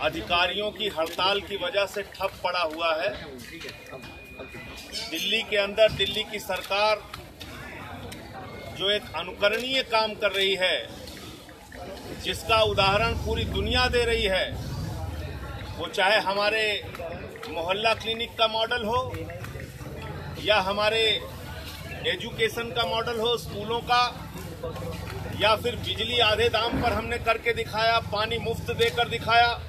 अधिकारियों की हड़ताल की वजह से ठप पड़ा हुआ है। दिल्ली के अंदर दिल्ली की सरकार जो एक अनुकरणीय काम कर रही है, जिसका उदाहरण पूरी दुनिया दे रही है, वो चाहे हमारे मोहल्ला क्लिनिक का मॉडल हो या हमारे एजुकेशन का मॉडल हो, स्कूलों का या फिर बिजली आधे दाम पर हमने करके दिखाया, पानी मुफ़्त देकर दिखाया।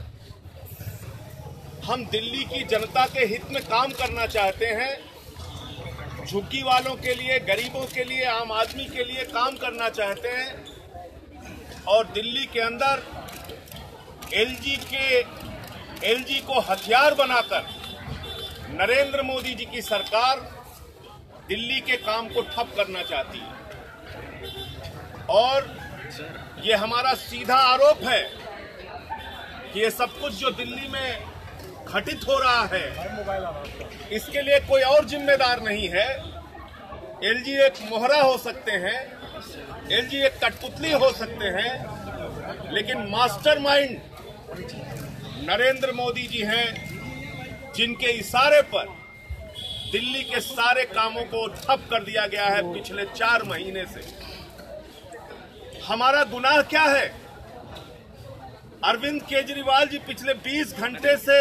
हम दिल्ली की जनता के हित में काम करना चाहते हैं। झुग्गी वालों के लिए, गरीबों के लिए, आम आदमी के लिए काम करना चाहते हैं। और दिल्ली के अंदर एलजी के, एलजी को हथियार बनाकर नरेंद्र मोदी जी की सरकार दिल्ली के काम को ठप करना चाहती है। और ये हमारा सीधा आरोप है कि ये सब कुछ जो दिल्ली में घटित हो रहा है, इसके लिए कोई और जिम्मेदार नहीं है। एलजी एक मोहरा हो सकते हैं, एलजी एक कठपुतली हो सकते हैं, लेकिन मास्टरमाइंड नरेंद्र मोदी जी हैं, जिनके इशारे पर दिल्ली के सारे कामों को ठप कर दिया गया है पिछले चार महीने से। हमारा गुनाह क्या है? अरविंद केजरीवाल जी पिछले 20 घंटे से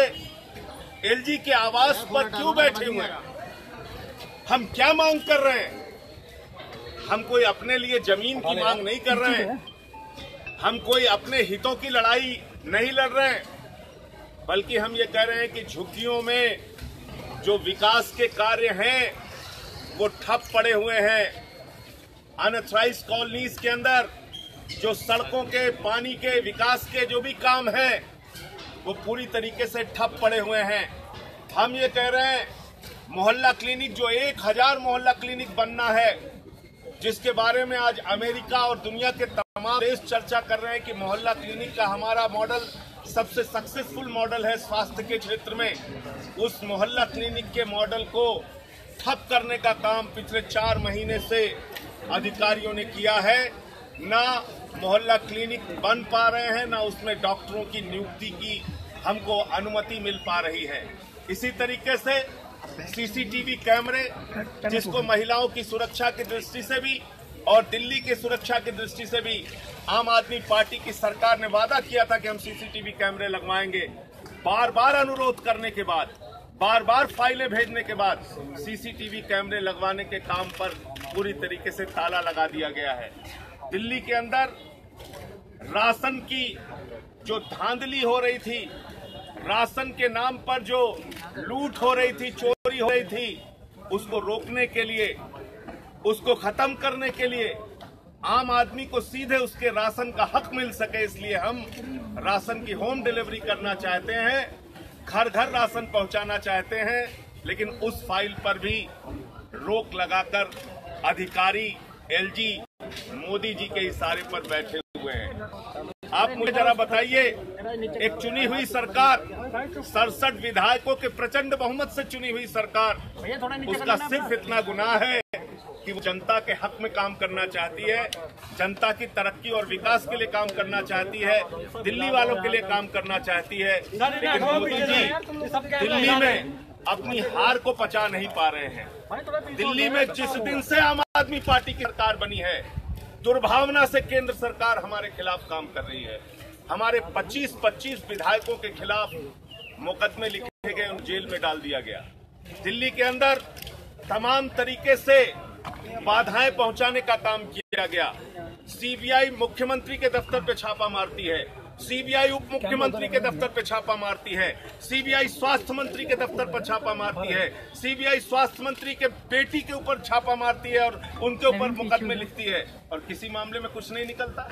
एलजी के आवास पर क्यों बैठे हुए हैं? हम क्या मांग कर रहे हैं? हम कोई अपने लिए ज़मीन की मांग नहीं कर रहे हैं। हम कोई अपने हितों की लड़ाई नहीं लड़ रहे हैं। बल्कि हम ये कह रहे हैं कि झुग्गियों में जो विकास के कार्य हैं, वो ठप पड़े हुए हैं। अनथराइज कॉलोनीज के अंदर जो सड़कों के, पानी के, विकास के जो भी काम है, वो पूरी तरीके से ठप पड़े हुए हैं। हम ये कह रहे हैं, मोहल्ला क्लिनिक जो एक हज़ार मोहल्ला क्लिनिक बनना है, जिसके बारे में आज अमेरिका और दुनिया के तमाम देश चर्चा कर रहे हैं कि मोहल्ला क्लिनिक का हमारा मॉडल, सबसे सक्सेसफुल मॉडल है स्वास्थ्य के क्षेत्र में। उस मोहल्ला क्लिनिक के मॉडल को ठप करने का काम पिछले चार महीने से अधिकारियों ने किया है। ना मोहल्ला क्लिनिक बन पा रहे हैं, ना उसमें डॉक्टरों की नियुक्ति की हमको अनुमति मिल पा रही है। इसी तरीके से सीसीटीवी कैमरे, जिसको महिलाओं की सुरक्षा की दृष्टि से भी और दिल्ली की सुरक्षा की दृष्टि से भी आम आदमी पार्टी की सरकार ने वादा किया था कि हम सीसीटीवी कैमरे लगवाएँगे। बार बार अनुरोध करने के बाद बार बार फाइलें भेजने के बाद सीसीटीवी कैमरे लगवाने के काम पर पूरी तरीके से ताला लगा दिया गया है। दिल्ली के अंदर राशन की जो धांधली हो रही थी, राशन के नाम पर जो लूट हो रही थी, चोरी हो रही थी, उसको रोकने के लिए, उसको खत्म करने के लिए आम आदमी को सीधे उसके राशन का हक मिल सके, इसलिए हम राशन की होम डिलीवरी करना चाहते हैं, घर घर राशन पहुंचाना चाहते हैं, लेकिन उस फ़ाइल पर भी रोक लगाकर अधिकारी एलजी मोदी जी के इशारे पर बैठे हुए हैं। आप मुझे जरा बताइए एक चुनी हुई सरकार सड़सठ विधायकों के प्रचंड बहुमत से चुनी हुई सरकार उसका सिर्फ़ इतना गुनाह है कि वो जनता के हक में काम करना चाहती है जनता की तरक्की और विकास के लिए काम करना चाहती है दिल्ली वालों के लिए काम करना चाहती है। लेकिन मोदी जी दिल्ली में अपनी हार को पचा नहीं पा रहे हैं। दिल्ली में जिस दिन से आम आदमी पार्टी की सरकार बनी है दुर्भावना से केंद्र सरकार हमारे खिलाफ काम कर रही है। हमारे 25-25 विधायकों के खिलाफ मुकदमे लिखे गए उन जेल में डाल दिया गया। दिल्ली के अंदर तमाम तरीके से बाधाएँ पहुँचाने का काम किया गया। सीबीआई मुख्यमंत्री के दफ्तर पे छापा मारती है। सीबीआई उप मुख्यमंत्री के दफ्तर पर छापा मारती है। सीबीआई स्वास्थ्य मंत्री के दफ्तर पर छापा मारती है। सीबीआई स्वास्थ्य मंत्री के बेटी के ऊपर छापा मारती है और उनके ऊपर मुकदमे लिखती है। और किसी मामले में कुछ नहीं निकलता।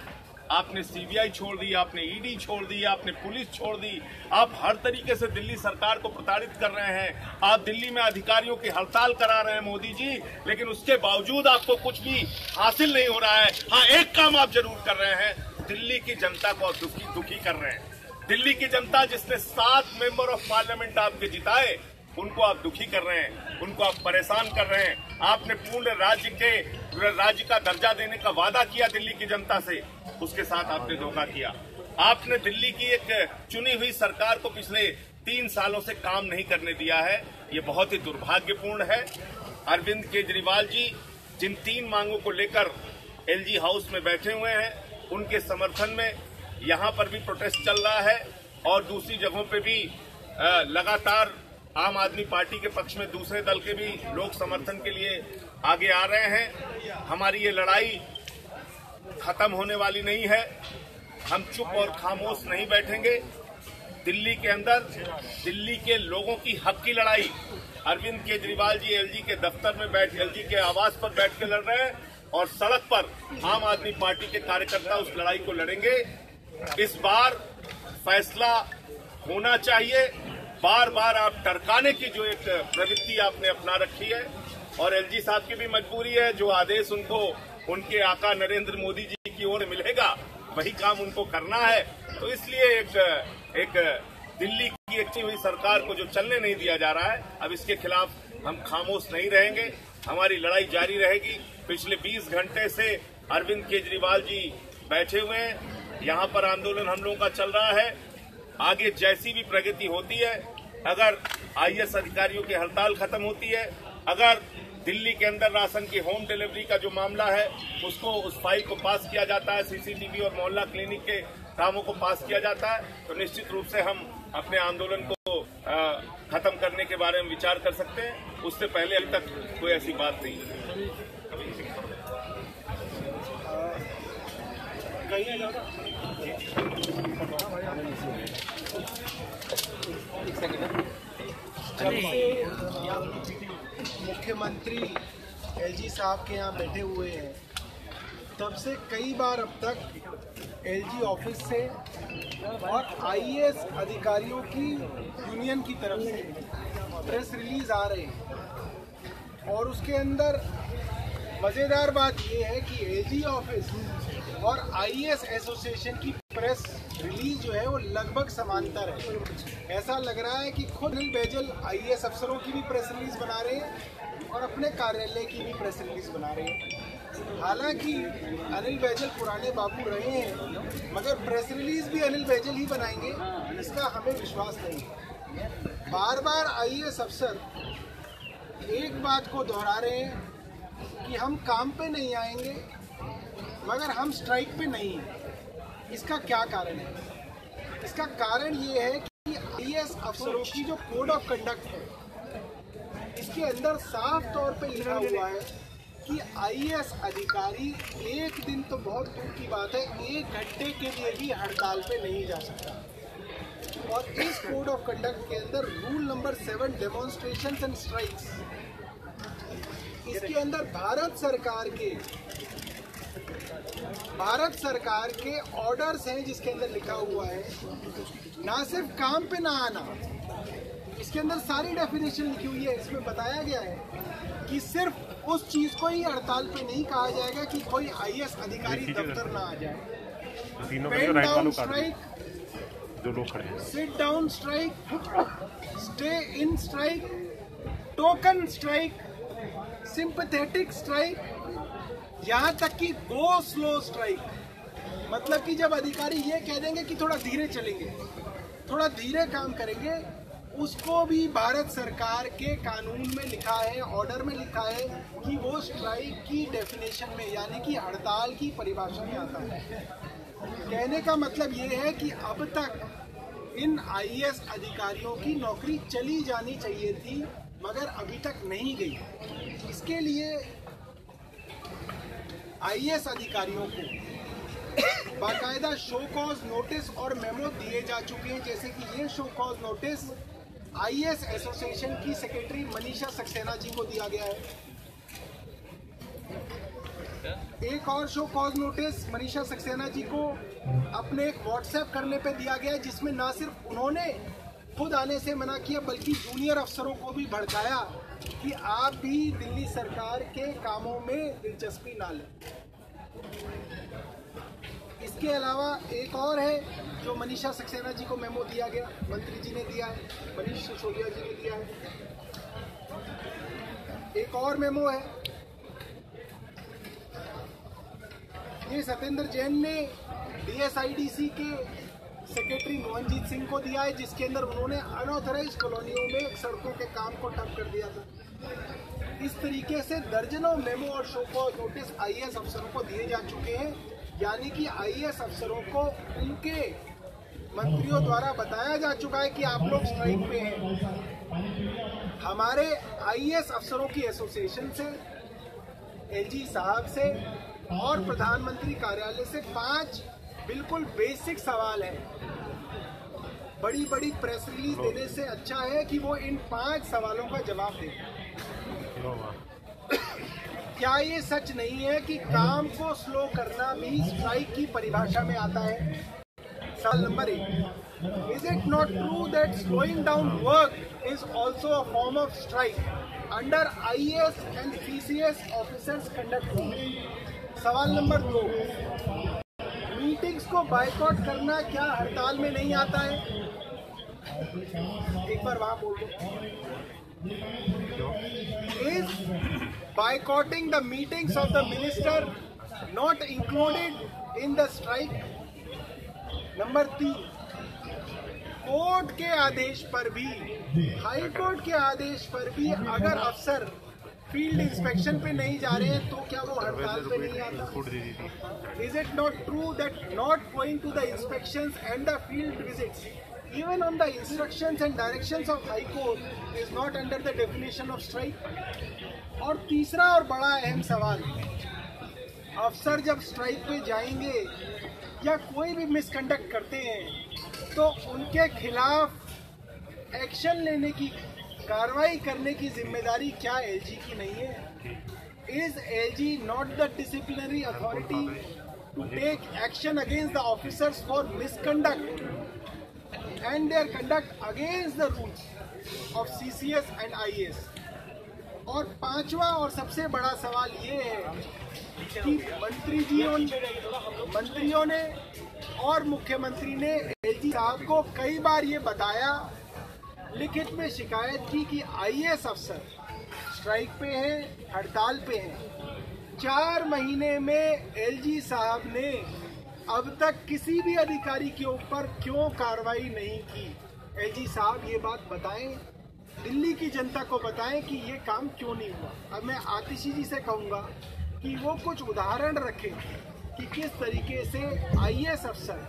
आपने सीबीआई छोड़ दी आपने ईडी छोड़ दी आपने पुलिस छोड़ दी। आप हर तरीके से दिल्ली सरकार को प्रताड़ित कर रहे हैं। आप दिल्ली में अधिकारियों की हड़ताल करा रहे हैं मोदी जी लेकिन उसके बावजूद आपको कुछ भी हासिल नहीं हो रहा है। हाँ एक काम आप ज़रूर कर रहे हैं। दिल्ली की जनता को दुखी दुखी कर रहे हैं। दिल्ली की जनता जिसने सात मेंबर ऑफ़ पार्लियामेंट आपके जिताए, उनको आप दुखी कर रहे हैं, उनको आप परेशान कर रहे हैं। आपने पूर्ण राज्य के, राज्य का दर्जा देने का वादा किया दिल्ली की जनता से, उसके साथ आपने धोखा किया। आपने दिल्ली की एक चुनी हुई सरकार को पिछले तीन सालों से काम नहीं करने दिया है। ये बहुत ही दुर्भाग्यपूर्ण है। अरविंद केजरीवाल जी, जिन तीन मांगों को लेकर एलजी हाउस में बैठे हुए हैं उनके समर्थन में यहाँ पर भी प्रोटेस्ट चल रहा है और दूसरी जगहों पे भी लगातार आम आदमी पार्टी के पक्ष में दूसरे दल के भी लोग समर्थन के लिए आगे आ रहे हैं। हमारी ये लड़ाई खत्म होने वाली नहीं है। हम चुप और खामोश नहीं बैठेंगे। दिल्ली के अंदर, दिल्ली के लोगों की हक की लड़ाई। अरविंद केजरीवाल जी एलजी के दफ्तर में बैठ, एलजी के आवास पर बैठ के लड़ रहे हैं। और सड़क पर आम आदमी पार्टी के कार्यकर्ता उस लड़ाई को लड़ेंगे। इस बार फैसला होना चाहिए। बार बार आप टरकाने की जो एक प्रवृत्ति आपने अपना रखी है, और एलजी साहब की भी मजबूरी है, जो आदेश उनको, उनके आका नरेंद्र मोदी जी की ओर मिलेगा, वही काम उनको करना है। तो इसलिए एक एक दिल्ली की अच्छी हुई सरकार को जो चलने नहीं दिया जा रहा है, अब इसके खिलाफ हम खामोश नहीं रहेंगे। हमारी लड़ाई जारी रहेगी। पिछले 20 घंटे से अरविंद केजरीवाल जी बैठे हुए हैं। यहाँ पर आंदोलन हम लोगों का चल रहा है। आगे जैसी भी प्रगति होती है, अगर आईएएस अधिकारियों की हड़ताल खत्म होती है, अगर दिल्ली के अंदर राशन की होम डिलीवरी का जो मामला है, उसको, उस फ़ाइल को पास किया जाता है, सीसीटीवी और मोहल्ला क्लिनिक के कामों को पास किया जाता है तो निश्चित रूप से हम अपने आंदोलन को खत्म करने के बारे में विचार कर सकते हैं। उससे पहले अभी तक कोई ऐसी बात नहीं मुख्यमंत्री एलजी साहब के यहाँ बैठे हुए हैं। तब से कई बार अब तक एलजी ऑफ़िस से और आईएएस अधिकारियों की यूनियन की तरफ़ से प्रेस रिलीज़ आ रहे हैं। और उसके अंदर मज़ेदार बात यह है कि एजी ऑफ़िस और आईएएस एसोसिएशन की प्रेस रिलीज़ जो है वो लगभग समांतर है। ऐसा लग रहा है कि खुद बैजल आईएएस अफसरों की भी प्रेस रिलीज़ बना रहे हैं और अपने कार्यालय की भी प्रेस रिलीज़ बना रहे हैं। हालाँकि अनिल बैजल पुराने बाबू रहे हैं, मगर प्रेस रिलीज़ भी अनिल बैजल ही बनाएँगे, इसका हमें विश्वास नहीं। बार बार आईएएस अफसर एक बात को दोहरा रहे हैं कि हम काम पे नहीं आएँगे, मगर हम स्ट्राइक पे नहीं हैं। इसका क्या कारण है? इसका कारण ये है कि आई अफसरों की जो कोड ऑफ़ कंडक्ट है, इसके अंदर साफ़ तौर पे लिखा हुआ है कि आईएएस अधिकारी एक दिन तो बहुत दूर की बात है, एक घंटे के लिए भी हड़ताल पे नहीं जा सकता। और इस कोड ऑफ़ कंडक्ट के अंदर rule number seven demonstration and strikes इसके अंदर भारत सरकार के, भारत सरकार के ऑर्डर्स हैं जिसके अंदर लिखा हुआ है, ना सिर्फ़ काम पे ना आना। इसके अंदर सारी डेफिनेशन लिखी हुई है, इसमें बताया गया है। कि सिर्फ़ उस चीज़ को ही हड़ताल पे नहीं कहा जाएगा कि कोई आईएएस अधिकारी दफ्तर ना आ जाए। स्ट्राइक जो लोग खड़े हैं। Sit down strike stay in strike token strike sympathetic strike यहाँ तक कि गो स्लो स्ट्राइक मतलब कि जब अधिकारी ये कह देंगे कि थोड़ा धीरे चलेंगे थोड़ा धीरे काम करेंगे उसको भी भारत सरकार के कानून में लिखा है ऑर्डर में लिखा है कि वो स्ट्राइक की डेफिनेशन में, यानी कि हड़ताल की परिभाषा में आता है। कहने का मतलब ये है कि अब तक इन आईएएस अधिकारियों की नौकरी चली जानी चाहिए थी, मगर अभी तक नहीं गई। इसके लिए आईएएस अधिकारियों को बाकायदा शो कॉज नोटिस और मेमो दिए जा चुके हैं, जैसे कि ये show cause notice IAS association की सेक्रेटरी मनीषा सक्सेना जी को दिया गया है। एक और show cause notice Manisha Saxena ji को अपने एक व्हाट्सएप करने पे दिया गया जिसमें ना सिर्फ़ उन्होंने खुद आने से मना किया, बल्कि जूनियर अफसरों को भी भड़काया कि आप भी दिल्ली सरकार के कामों में दिलचस्पी ना लें। इसके अलावा एक और है, जो मनीषा सक्सेना जी को मेमो दिया गया, मंत्री जी ने दिया है, मनीष सिसोदिया जी ने दिया है। एक और मेमो है। ये सत्येंद्र जैन ने डीएसआईडीसी के सेक्रेटरी मोहनजीत सिंह को दिया है, जिसके अंदर उन्होंने अनऑथराइज कॉलोनियों में सड़कों के काम को ठप कर दिया था। इस तरीके से दर्जनों मेमो और शो को नोटिस आईएएस अफसरों को दिए जा चुके हैं। यानी कि आईएएस अफसरों को उनके मंत्रियों द्वारा बताया जा चुका है कि आप लोग स्ट्राइक पे हैं। हमारे आईएएस अफसरों की एसोसिएशन से, एलजी साहब से और प्रधानमंत्री कार्यालय से पाँच बिल्कुल बेसिक सवाल है। बड़ी बड़ी प्रेस रिलीज़ देने से अच्छा है कि वो इन पाँच सवालों का जवाब दें। क्या ये सच नहीं है कि काम को स्लो करना भी स्ट्राइक की परिभाषा में आता है? सवाल नंबर एक is it not true that slowing down work is also a form of strike under I S and C C S officers conduct सवाल नंबर दो मीटिंग्स को बाइकआउट करना क्या हड़ताल में नहीं आता है? एक बार वहाँ बोल दो। Is boycotting the meetings of the minister not included in the strike number तीन कोर्ट के आदेश पर भी हाई कोर्ट के आदेश पर भी अगर अफसर फ़ील्ड इंस्पेक्शन पे नहीं जा रहे हैं तो क्या वो हड़ताल पे नहीं आता? Is it not true that not going to the inspection and the field visits even on the instructions and directions of high court is not under the definition of strike. और तीसरा और बड़ा अहम सवाल अफसर जब स्ट्राइक पे जाएँगे, या कोई भी मिसकंडक्ट करते हैं तो उनके खिलाफ एक्शन लेने की, कार्रवाई करने की ज़िम्मेदारी क्या एलजी की नहीं है? Is LG not the disciplinary authority to take action against the officers for misconduct and their conduct against the rules of CCS and IAS. और पांचवा और सबसे बड़ा सवाल ये है कि मंत्री जियों मंत्रियों ने और मुख्यमंत्री ने एलजी साहब को कई बार ये बताया, लिखित में शिकायत की कि आईएएस अफसर स्ट्राइक पे हैं, हड़ताल पे हैं चार महीने में एलजी साहब ने अब तक किसी भी अधिकारी के ऊपर क्यों कार्रवाई नहीं की? एलजी साहब, ये बात बताएँ। दिल्ली की जनता को बताएँ कि ये काम क्यों नहीं हुआ। अब मैं आतिशी जी से कहूँगा कि वो कुछ उदाहरण रखें कि किस तरीके से आईएएस अफसर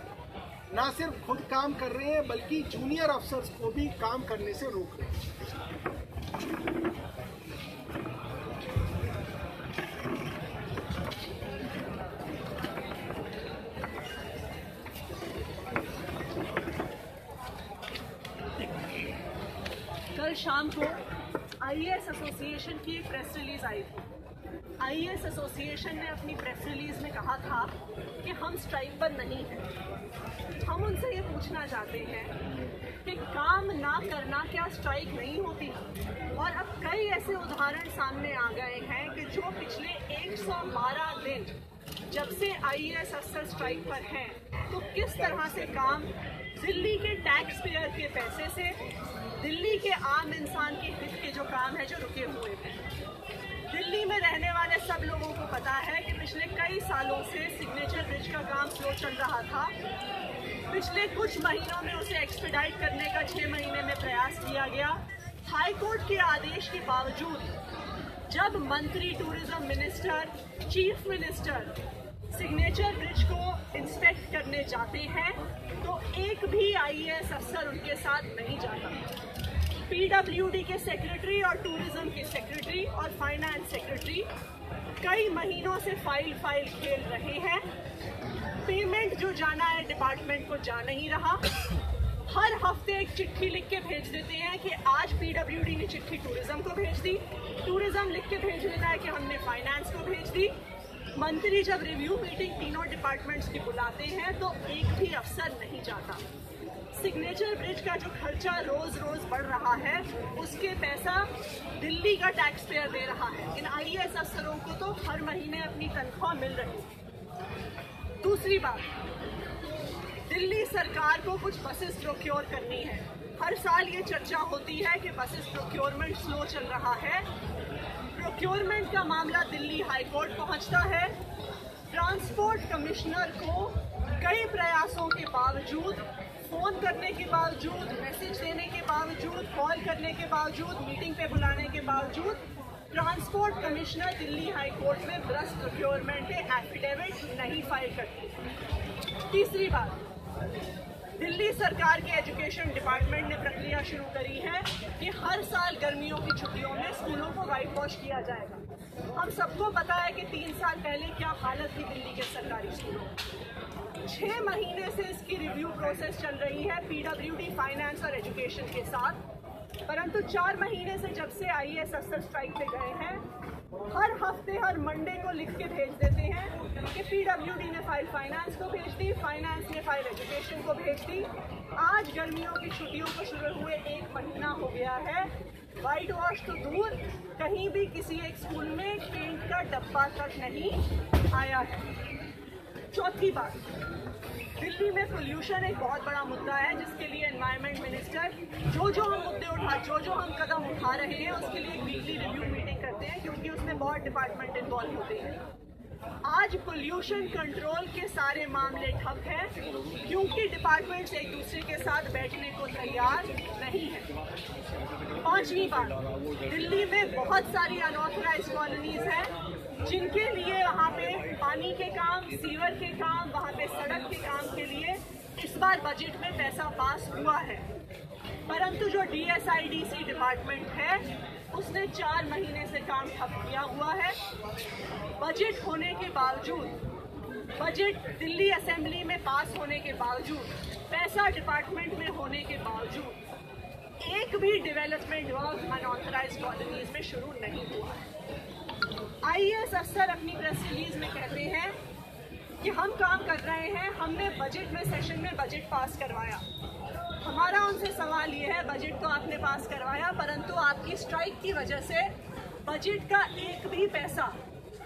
ना सिर्फ़ खुद काम कर रहे हैं, बल्कि जूनियर अफसर्स को भी काम करने से रोक रहे हैं। शाम को आईएएस एसोसिएशन की एक प्रेस रिलीज़ आई थी। आईएएस एसोसिएशन ने अपनी प्रेस रिलीज़ में कहा था कि हम स्ट्राइक पर नहीं हैं। हम उनसे ये पूछना चाहते हैं कि काम ना करना क्या स्ट्राइक नहीं होती? और अब कई ऐसे उदाहरण सामने आ गए हैं कि जो पिछले 112 दिन जब से आईएएस अफसर स्ट्राइक पर हैं तो किस तरह से काम दिल्ली के टैक्स पेयर के पैसे से दिल्ली के आम इंसान के हित के जो काम है, जो रुके हुए हैं। दिल्ली में रहने वाले सब लोगों को पता है कि पिछले कई सालों से सिग्नेचर ब्रिज का काम स्लो चल रहा था। पिछले कुछ महीनों में उसे एक्सपेडाइट करने का छह महीने में प्रयास किया गया। हाई कोर्ट के आदेश के बावजूद, जब मंत्री tourism minister chief minister signature bridge को इंस्पेक्ट करने जाते हैं तो एक भी आईएएस अफसर उनके साथ नहीं जाता। पीडब्ल्यूडी के सेक्रेटरी और टूरिज़्म के सेक्रेटरी और फाइनेंस सेक्रेटरी कई महीनों से फ़ाइल फ़ाइल खेल रहे हैं। पेमेंट जो जाना है, डिपार्टमेंट को जा नहीं रहा। हर हफ़्ते एक चिट्ठी लिख के भेज देते हैं कि आज पीडब्ल्यूडी ने चिट्ठी टूरिज़्म को भेज दी। टूरिज़्म लिख के भेज देता है कि हमने फाइनेंस को भेज दी। मंत्री जब रिव्यू मीटिंग तीनों डिपार्टमेंट्स की बुलाते हैं तो एक भी अफसर नहीं जाता। सिग्नेचर ब्रिज का जो खर्चा रोज रोज बढ़ रहा है, उसके पैसा दिल्ली का टैक्स पेयर दे रहा है। इन आईएएस अफसरों को तो हर महीने अपनी तनख्वाह मिल रही है। दूसरी बात, दिल्ली सरकार को कुछ बसेस प्रोक्योर करनी है। हर साल ये चर्चा होती है कि बसेस प्रोक्योरमेंट स्लो चल रहा है। प्रोक्योरमेंट का मामला दिल्ली हाई कोर्ट पहुँचता है। ट्रांसपोर्ट कमिश्नर को कई प्रयासों के बावजूद फ़ोन करने के बावजूद, मैसेज देने के बावजूद, कॉल करने के बावजूद, मीटिंग पे बुलाने के बावजूद, transport commissioner Delhi high court में ब्रश प्रोक्योरमेंट के एफिडेविट नहीं फ़ाइल करती। तीसरी बात, दिल्ली सरकार के एजुकेशन डिपार्टमेंट ने प्रक्रिया शुरू करी है कि हर साल गर्मियों की छुट्टियों में स्कूलों को वाइट वॉश किया जाएगा। हम सबको पता है कि तीन साल पहले क्या हालत थी दिल्ली के सरकारी स्कूलों छह महीने से इसकी रिव्यू प्रोसेस चल रही है पीडब्ल्यूडी फाइनेंस और एजुकेशन के साथ। परंतु चार महीने से जब से आई एस अफसर स्ट्राइक पे गए हैं, हर हफ़्ते, हर मंडे को लिख के भेज देते हैं कि पीडब्ल्यूडी ने फ़ाइल फाइनेंस को भेज दी फाइनेंस ने फ़ाइल एजुकेशन को भेज दी। आज गर्मियों की छुट्टियों को शुरू हुए एक महीना हो गया है। वाइट वॉश तो दूर, कहीं भी किसी एक स्कूल में पेंट का डब्बा तक नहीं आया है। चौथी बात, दिल्ली में पोल्यूशन एक बहुत बड़ा मुद्दा है, जिसके लिए एनवायरमेंट मिनिस्टर जो जो हम मुद्दे उठा, जो जो हम कदम उठा रहे हैं, उसके लिए वीकली रिव्यू मीटिंग करते हैं, क्योंकि उसमें बहुत डिपार्टमेंट इन्वॉल्व होते हैं। आज पोल्यूशन कंट्रोल के सारे मामले ठप हैं, क्योंकि डिपार्टमेंट्स एक दूसरे के साथ बैठने को तैयार नहीं है। पांचवी बात दिल्ली में बहुत सारी अनऑथराइज कॉलोनीज हैं, जिनके लिए वहाँ पे पानी के काम सीवर के काम, वहाँ पे सड़क के काम के लिए इस बार बजट में पैसा पास हुआ है। परंतु जो डीएसआईडीसी डिपार्टमेंट है उसने चार महीने से काम ठप किया हुआ है। बजट होने के बावजूद, बजट दिल्ली असेंबली में पास होने के बावजूद, पैसा डिपार्टमेंट में होने के बावजूद, एक भी डेवलपमेंट वर्क अनऑथराइज कॉलोनीज में शुरू नहीं हुआ। आईएएस अफसर अपनी प्रेस रिलीज़ में कहते हैं कि हम काम कर रहे हैं, हमने बजट में सेशन में बजट पास करवाया। हमारा उनसे सवाल ये है बजट तो आपने पास करवाया, परंतु आपकी स्ट्राइक की वजह से बजट का एक भी पैसा,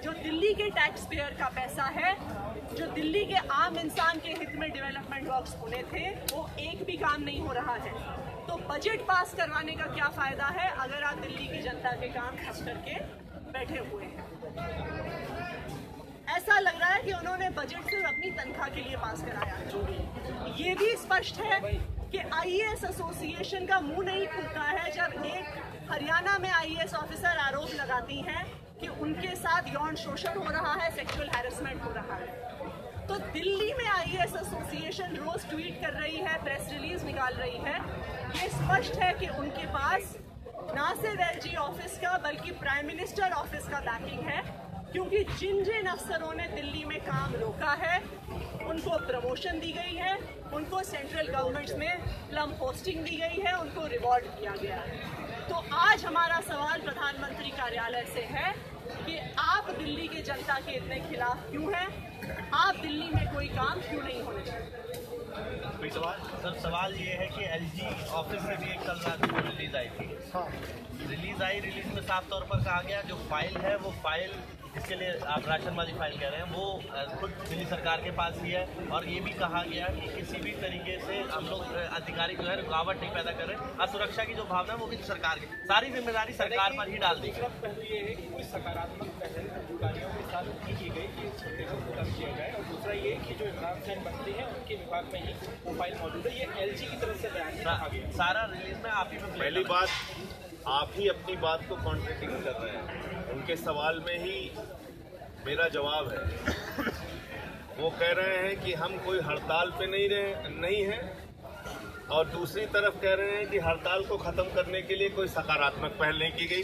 जो दिल्ली के टैक्स पेयर का पैसा है, जो दिल्ली के आम इंसान के हित में डेवलपमेंट वर्क्स होने थे, वो एक भी काम नहीं हो रहा है। तो बजट पास करवाने का क्या फ़ायदा है, अगर आप दिल्ली की जनता के काम ठप करके बैठे हुए हैं? ऐसा लग रहा है कि उन्होंने बजट सिर्फ़ अपनी तनख्वाह के लिए पास कराया। ये भी स्पष्ट है कि आईएएस एसोसिएशन का मुँह नहीं खुलता है जब एक हरियाणा में आईएएस ऑफिसर आरोप लगाती हैं कि उनके साथ यौन शोषण हो रहा है सेक्सुअल हैरेसमेंट हो रहा है। तो दिल्ली में आईएएस एसोसिएशन रोज ट्वीट कर रही है प्रेस रिलीज़ निकाल रही है। ये स्पष्ट है कि उनके पास ना सिर्फ़ एलजी ऑफ़िस का, बल्कि प्राइम मिनिस्टर ऑफ़िस का बैकिंग है। क्योंकि जिन जिन अफसरों ने दिल्ली में काम रोका है, उनको प्रमोशन दी गई है, उनको सेंट्रल गवर्नमेंट में प्लम पोस्टिंग दी गई है, उनको रिवॉर्ड किया गया है। तो आज हमारा सवाल प्रधानमंत्री कार्यालय से है कि आप दिल्ली की जनता के इतने खिलाफ क्यों हैं? आप दिल्ली में कोई काम क्यों नहीं होने चाहिए? सवाल? सर सवाल ये है कि एलजी ऑफ़िस से भी एक कल रात को रिलीज़ आई थी। हाँ। रिलीज़ आई रिलीज़ में साफ़ तौर पर कहा गया जो फ़ाइल है वो फ़ाइल जिसके लिए आप राशन वाली फ़ाइल कह रहे हैं वो खुद दिल्ली सरकार के पास ही है। और ये भी कहा गया कि किसी भी तरीके से हम लोग अधिकारी जो है रुकावट नहीं पैदा कर रहे। असुरक्षा की जो भावना है वो भी सरकार की। सारी ज़िम्मेदारी सरकार पर ही डाल दी गई। दूसरा ये है कि कोई सकारात्मक पहल अधिकारियों के साथ की गई कि जाए और दूसरा ये कि जो इमरान खान मंत्री हैं उनके विभाग में ही वो फ़ाइल मौजूद है। ये एलजी की तरफ़ से बयान सारा रिलीज़ में आप ही पहली बात आप ही अपनी बात को कॉन्ट्रेडिक्ट कर रहे हैं। उनके सवाल में ही मेरा जवाब है। वो कह रहे हैं कि हम कोई हड़ताल पे नहीं रहे नहीं है। और दूसरी तरफ़ कह रहे हैं कि हड़ताल को खत्म करने के लिए कोई सकारात्मक पहल नहीं की गई।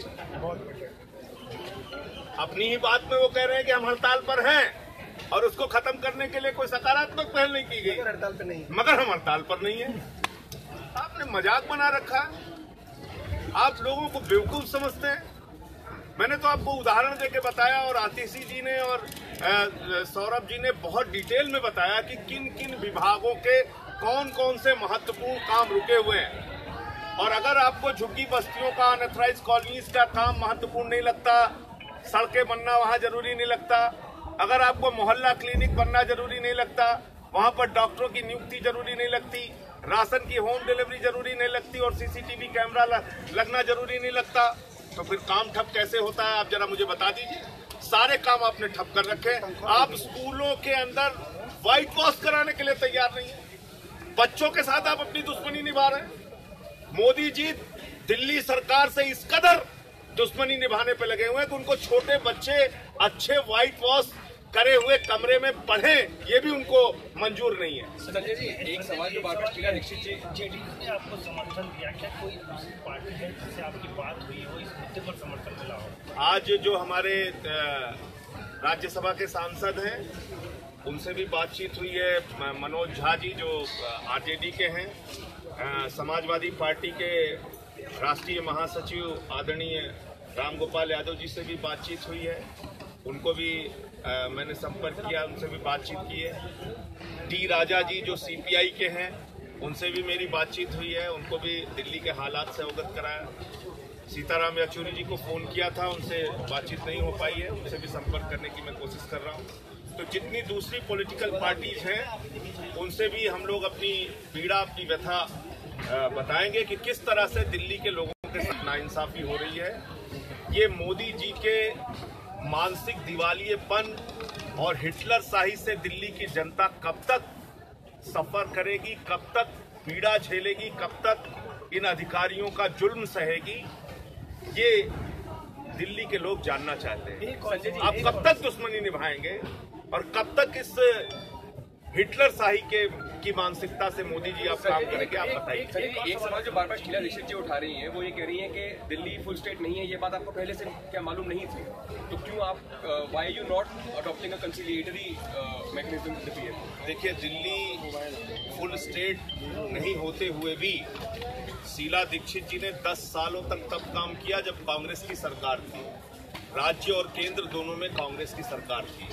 अपनी ही बात में वो कह रहे हैं कि हम हड़ताल पर हैं। और उसको खत्म करने के लिए कोई सकारात्मक पहल नहीं की गई। हड़ताल पे नहीं मगर हम हड़ताल पर नहीं है। आपने मज़ाक बना रखा। है आप लोगों को बेवकूफ़ समझते हैं। मैंने तो आपको उदाहरण देके बताया और आतिशी जी ने और सौरभ जी ने बहुत डिटेल में बताया कि किन किन विभागों के कौन कौन से महत्वपूर्ण काम रुके हुए हैं। और अगर आपको झुग्गी बस्तियों का अनथराइज कॉलोनीज का काम महत्वपूर्ण नहीं लगता सड़कें बनना वहाँ ज़रूरी नहीं लगता अगर आपको मोहल्ला क्लिनिक बनना ज़रूरी नहीं लगता, वहाँ पर डॉक्टरों की नियुक्ति ज़रूरी नहीं लगती, राशन की होम डिलीवरी ज़रूरी नहीं लगती और सीसीटीवी कैमरा लगना ज़रूरी नहीं लगता तो फिर काम ठप कैसे होता है, आप जरा मुझे बता दीजिए। सारे काम आपने ठप कर रखे। आप स्कूलों के अंदर व्हाइट वॉश कराने के लिए तैयार नहीं है। बच्चों के साथ आप अपनी दुश्मनी निभा रहे हैं। मोदी जी, दिल्ली सरकार से इस कदर दुश्मनी निभाने पे लगे हुए हैं कि उनको छोटे बच्चे अच्छे व्हाइट वॉश करे हुए कमरे में पढ़े ये भी उनको मंजूर नहीं है। संजय जी एक सवाल जो बार बार दीक्षित जी जेडीयू ने आपको समर्थन दिया क्या? कोई पार्टी है जिससे आपकी बात हुई हो इस मुद्दे पर समर्थन मिला हो? आज जो हमारे राज्यसभा के सांसद हैं उनसे भी बातचीत हुई है। मनोज झा जी जो आरजेडी के हैं समाजवादी पार्टी के राष्ट्रीय महासचिव आदरणीय रामगोपाल यादव जी से भी बातचीत हुई है। उनको भी अ, मैंने संपर्क किया उनसे भी बातचीत की है। डी राजा जी जो सीपीआई के हैं उनसे भी मेरी बातचीत हुई है। उनको भी दिल्ली के हालात से अवगत कराया। सीताराम येचुरी जी को फ़ोन किया था उनसे बातचीत नहीं हो पाई है। उनसे भी संपर्क करने की मैं कोशिश कर रहा हूँ। तो जितनी दूसरी पॉलिटिकल पार्टीज़ हैं उनसे भी हम लोग अपनी पीड़ा अपनी व्यथा बताएँगे कि किस तरह से दिल्ली के लोगों के साथ नाइंसाफी हो रही है। ये मोदी जी के मानसिक दिवालियेपन और हिटलर शाही से दिल्ली की जनता कब तक सफ़र करेगी कब तक पीड़ा झेलेगी कब तक इन अधिकारियों का जुल्म सहेगी ये दिल्ली के लोग जानना चाहते हैं। आप कब तक दुश्मनी निभाएँगे और कब तक इस हिटलर शाही के की मानसिकता से मोदी जी आप काम करेंगे आप बताइए? एक सवाल जो बार बार शीला दीक्षित जी उठा रही हैं वो ये कह रही हैं कि दिल्ली फुल स्टेट नहीं है ये बात आपको पहले से क्या मालूम नहीं थी? तो क्यों आप why you not adopting a conciliatory mechanism with PM देखिए दिल्ली फुल स्टेट नहीं होते हुए भी शीला दीक्षित जी ने 10 सालों तक तब काम किया जब कांग्रेस की सरकार थी। राज्य और केंद्र दोनों में कांग्रेस की सरकार थी।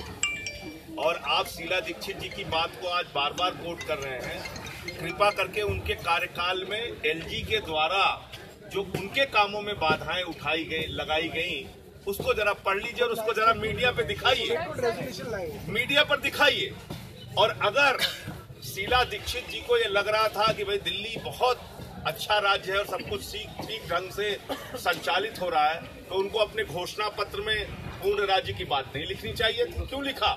और आप शीला दीक्षित जी की बात को आज बार बार कोट कर रहे हैं। कृपा करके उनके कार्यकाल में एलजी के द्वारा जो उनके कामों में बाधाएँ उठाई गई, लगाई गई, उसको जरा पढ़ लीजिए और उसको जरा मीडिया पे दिखाइए। मीडिया पर दिखाइए। और अगर शीला दीक्षित जी को ये लग रहा था कि भाई दिल्ली बहुत अच्छा राज्य है और सब कुछ ठीक ठीक ढंग से संचालित हो रहा है तो उनको अपने घोषणा पत्र में पूर्ण राज्य की बात नहीं लिखनी चाहिए। क्यों लिखा?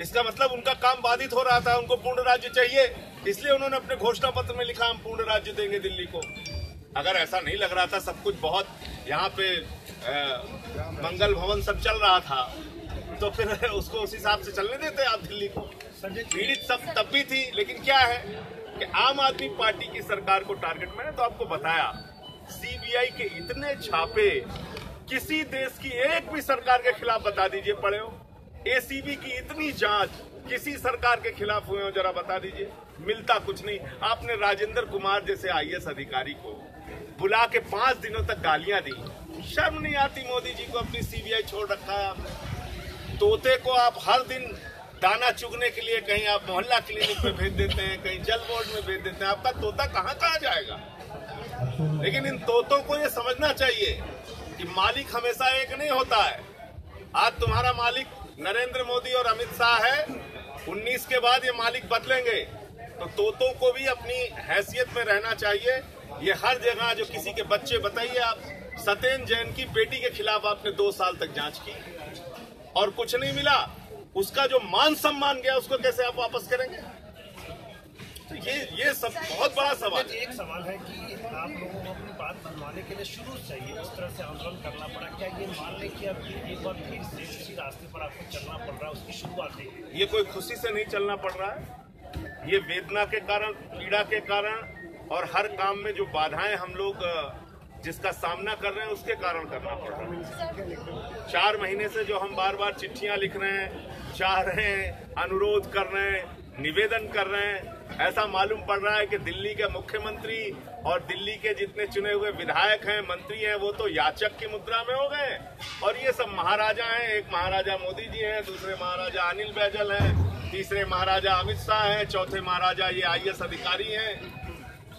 इसका मतलब उनका काम बाधित हो रहा था उनको पूर्ण राज्य चाहिए इसलिए उन्होंने अपने घोषणा पत्र में लिखा हम पूर्ण राज्य देंगे दिल्ली को। अगर ऐसा नहीं लग रहा था सब कुछ बहुत यहाँ पे अ, मंगल भवन सब चल रहा था तो फिर उसको उस हिसाब से चलने देते आप दिल्ली को। पीड़ित सब तब भी थी लेकिन क्या है कि आम आदमी पार्टी की सरकार को टारगेट मैंने तो आपको बताया सीबीआई के इतने छापे किसी देश की एक भी सरकार के खिलाफ बता दीजिए पड़े हो। एसीबी की इतनी जाँच किसी सरकार के खिलाफ हुए हो, जरा बता दीजिए। मिलता कुछ नहीं। आपने राजेंद्र कुमार जैसे आईएएस अधिकारी को बुला के पाँच दिनों तक गालियाँ दी। शर्म नहीं आती मोदी जी को अपनी सीबीआई छोड़ रखा है आपने। तोते को आप हर दिन दाना चुगने के लिए कहीं आप मोहल्ला क्लिनिक में भेज देते हैं, कहीं जल बोर्ड में भेज देते हैं। आपका तोता कहाँ कहाँ जाएगा? लेकिन इन तोतों को ये समझना चाहिए कि मालिक हमेशा एक नहीं होता है। आज तुम्हारा मालिक नरेंद्र मोदी और अमित शाह है 19 के बाद ये मालिक बदलेंगे। तो तोतों को भी अपनी हैसियत में रहना चाहिए। ये हर जगह जो किसी के बच्चे, बताइए आप, सत्येन जैन की बेटी के खिलाफ आपने दो साल तक जाँच की और कुछ नहीं मिला। उसका जो मान सम्मान गया, उसको कैसे आप वापस करेंगे? तो ये ये सब बहुत बड़ा सवाल है। एक सवाल है कि आप लोगों मनवाने शुरू से ही इस तरह से आंदोलन करना पड़ा। क्या ये मान लें कि अब एक बार फिर से उसी रास्ते पर आपको चलना पड़ रहा है, उसकी शुरुआत है? ये कोई खुशी से नहीं चलना पड़ रहा है। ये वेदना के कारण, पीड़ा के कारण और हर काम में जो बाधाएँ हम लोग जिसका सामना कर रहे हैं, उसके कारण करना पड़ रहा है। चार महीने से जो हम बार बार चिट्ठियाँ लिख रहे हैं, चाह रहे हैं, अनुरोध कर रहे हैं, निवेदन कर रहे हैं ऐसा मालूम पड़ रहा है कि दिल्ली के मुख्यमंत्री और दिल्ली के जितने चुने हुए विधायक हैं, मंत्री हैं, वो तो याचक की मुद्रा में हो गए। और ये सब महाराजा हैं, एक महाराजा मोदी जी हैं, दूसरे महाराजा अनिल बैजल हैं, तीसरे महाराजा अमित शाह हैं, चौथे महाराजा ये आईएएस अधिकारी हैं।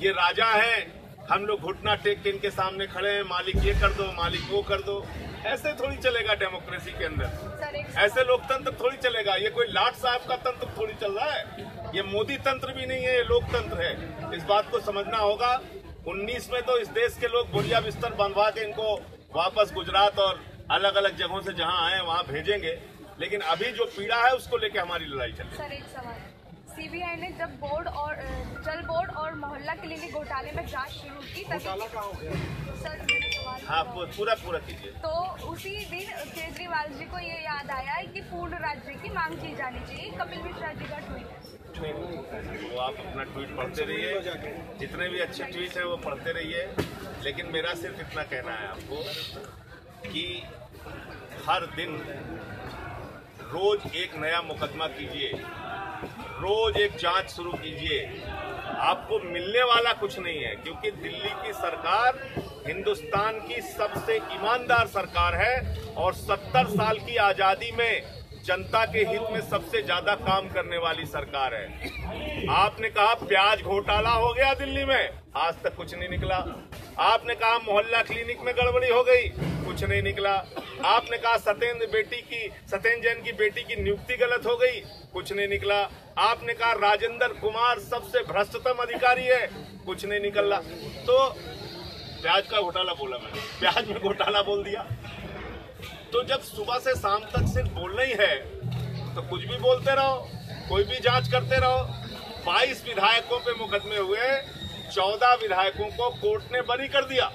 ये राजा हैं। हम लोग घुटना टेक के इनके सामने खड़े हैं, मालिक ये कर दो, मालिक वो कर दो। ऐसे थोड़ी चलेगा डेमोक्रेसी के अंदर। ऐसे लोकतंत्र थोड़ी चलेगा। ये कोई लाट साहब का तंत्र थोड़ी चल रहा है? ये मोदी तंत्र भी नहीं है ये लोकतंत्र है। इस बात को समझना होगा। 19 में तो इस देश के लोग बोरिया बिस्तर बंधवा के इनको वापस गुजरात और अलग अलग जगहों से जहाँ आए वहाँ भेजेंगे। लेकिन अभी जो पीड़ा है उसको लेके हमारी लड़ाई चल रही है। सर एक सवाल। सीबीआई ने जब बोर्ड और जल बोर्ड और मोहल्ला क्लिनिक घोटाले में जाँच शुरू की तभी सर हाँ पूरा पूरा कीजिए। तो उसी दिन केजरीवाल जी को ये याद आया कि पूर्ण राज्य की मांग की जानी चाहिए। कपिल मिश्रा जी का ट्वीट। है वो आप अपना ट्वीट पढ़ते रहिए। जितने भी अच्छे ट्वीट हैं वो पढ़ते रहिए। लेकिन मेरा सिर्फ़ इतना कहना है आपको कि हर दिन रोज एक नया मुकदमा कीजिए। रोज एक जाँच शुरू कीजिए। आपको मिलने वाला कुछ नहीं है, क्योंकि दिल्ली की सरकार हिंदुस्तान की सबसे ईमानदार सरकार है और 70 साल की आज़ादी में जनता के हित में सबसे ज़्यादा काम करने वाली सरकार है। आपने कहा प्याज घोटाला हो गया दिल्ली में। आज तक कुछ नहीं निकला। आपने कहा मोहल्ला क्लिनिक में गड़बड़ी हो गई। कुछ नहीं निकला। आपने कहा सत्येंद्र बेटी की सत्येंद्र जैन की बेटी की नियुक्ति गलत हो गई। कुछ नहीं निकला। आपने कहा राजेंद्र कुमार सबसे भ्रष्टतम अधिकारी है। कुछ नहीं निकला। तो प्याज का घोटाला बोला मैंने। प्याज में घोटाला बोल दिया। तो जब सुबह से शाम तक सिर्फ़ बोलना ही है तो कुछ भी बोलते रहो, कोई भी जाँच करते रहो। 22 विधायकों पे मुकदमे हुए 14 विधायकों को कोर्ट ने बरी कर दिया।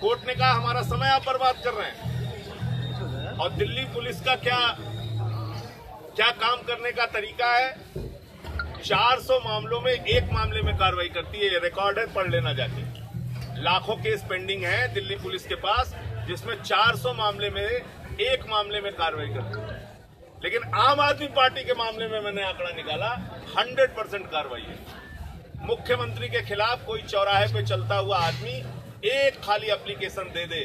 कोर्ट ने कहा, हमारा समय आप बर्बाद कर रहे हैं। और दिल्ली पुलिस का क्या क्या काम करने का तरीका है? 400 मामलों में एक मामले में कार्रवाई करती है रिकॉर्ड है, पढ़ लेना जाके। लाखों केस पेंडिंग है दिल्ली पुलिस के पास। जिसमें 400 मामले में एक मामले में कार्रवाई करती है। लेकिन आम आदमी पार्टी के मामले में मैंने आंकड़ा निकाला 100 परसेंट कार्रवाई है। मुख्यमंत्री के खिलाफ कोई चौराहे पे चलता हुआ आदमी एक खाली एप्लीकेशन दे दे।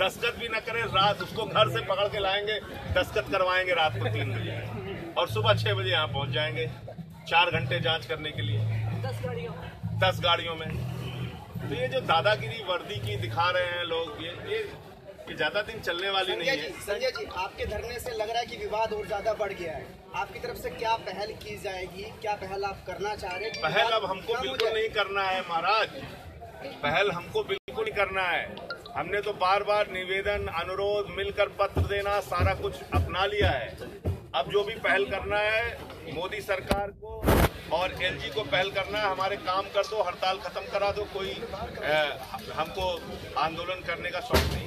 दस्खत भी न करे रात उसको घर से पकड़ के लाएँगे दस्खत करवाएँगे रात को तीन बजे। और सुबह छह बजे यहाँ पहुँच जाएँगे चार घंटे जाँच करने के लिए। दस गाड़ियों दस गाड़ियों में। तो ये जो दादागिरी वर्दी की दिखा रहे हैं लोग ये ये ये ज़्यादा दिन चलने वाली नहीं है। संजय जी आपके धरने से लग रहा है कि विवाद और ज़्यादा बढ़ गया है। आपकी तरफ़ से क्या पहल की जाएगी? क्या पहल आप करना चाह रहे हैं? पहल अब हमको बिल्कुल नहीं करना है महाराज। पहल हमको बिल्कुल नहीं करना है। हमने तो बार बार निवेदन अनुरोध मिलकर पत्र देना सारा कुछ अपना लिया है। अब जो भी पहल करना है मोदी सरकार को और एलजी को पहल करना है हमारे काम कर दो हड़ताल खत्म करा दो कोई हमको आंदोलन करने का शौक नहीं।